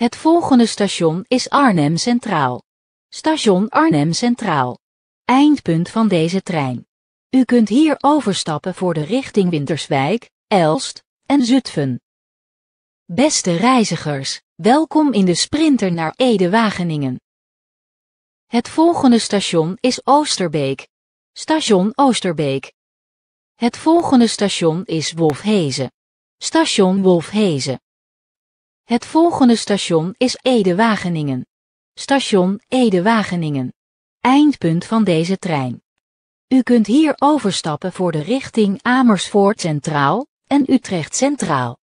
Het volgende station is Arnhem Centraal. Station Arnhem Centraal. Eindpunt van deze trein. U kunt hier overstappen voor de richting Winterswijk, Elst en Zutphen. Beste reizigers, welkom in de sprinter naar Ede-Wageningen. Het volgende station is Oosterbeek. Station Oosterbeek. Het volgende station is Wolfhezen. Station Wolfhezen. Het volgende station is Ede-Wageningen. Station Ede-Wageningen. Eindpunt van deze trein. U kunt hier overstappen voor de richting Amersfoort Centraal en Utrecht Centraal.